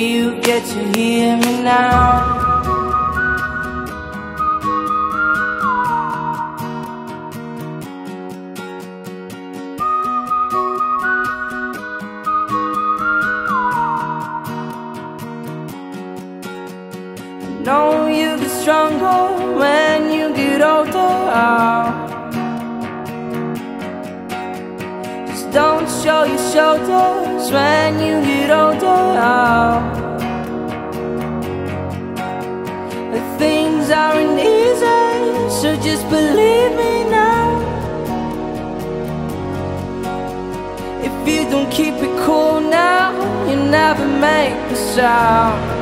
If you get to hear me now. I know you get stronger show your shoulders when you get older. The things aren't easy, so just believe me now. If you don't keep it cool now, you never make a sound.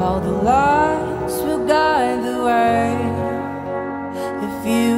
All the lights will guide the way. If you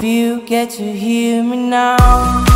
If you get to hear me now.